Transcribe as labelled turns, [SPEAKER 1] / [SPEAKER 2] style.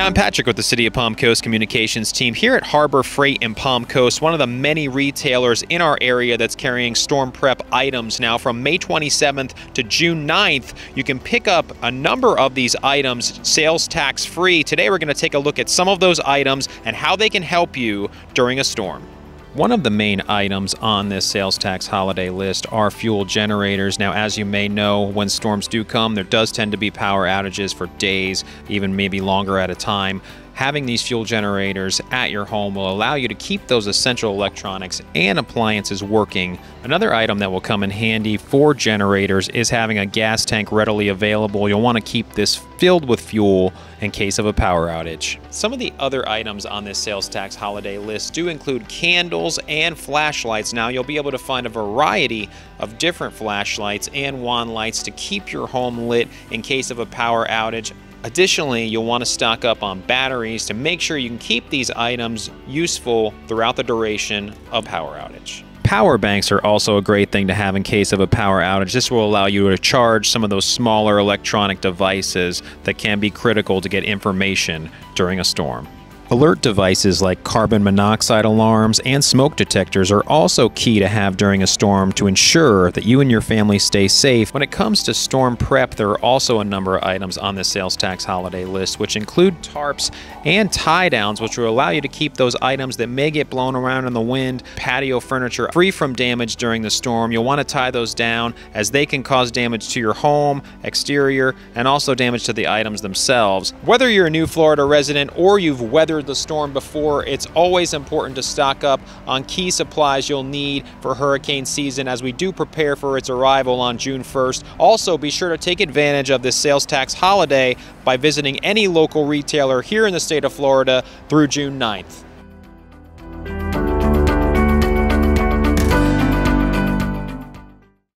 [SPEAKER 1] I'm Patrick with the City of Palm Coast Communications team here at Harbor Freight in Palm Coast, one of the many retailers in our area that's carrying storm prep items. Now, from May 27th to June 9th, you can pick up a number of these items sales tax free. Today, we're going to take a look at some of those items and how they can help you during a storm. One of the main items on this sales tax holiday list are fuel generators. Now, as you may know, when storms do come, there does tend to be power outages for days, even maybe longer at a time having these fuel generators at your home will allow you to keep those essential electronics and appliances working. Another item that will come in handy for generators is having a gas tank readily available. You'll want to keep this filled with fuel in case of a power outage. Some of the other items on this sales tax holiday list do include candles and flashlights. Now you'll be able to find a variety of different flashlights and wand lights to keep your home lit in case of a power outage. Additionally, you'll want to stock up on batteries to make sure you can keep these items useful throughout the duration of power outage. Power banks are also a great thing to have in case of a power outage. This will allow you to charge some of those smaller electronic devices that can be critical to get information during a storm. Alert devices like carbon monoxide alarms and smoke detectors are also key to have during a storm to ensure that you and your family stay safe. When it comes to storm prep, there are also a number of items on the sales tax holiday list, which include tarps and tie downs, which will allow you to keep those items that may get blown around in the wind, patio furniture, free from damage during the storm. You'll want to tie those down as they can cause damage to your home, exterior, and also damage to the items themselves. Whether you're a new Florida resident or you've weathered weathered the storm before, it's always important to stock up on key supplies you'll need for hurricane season as we do prepare for its arrival on June 1st. Also, be sure to take advantage of this sales tax holiday by visiting any local retailer here in the state of Florida through June 9th.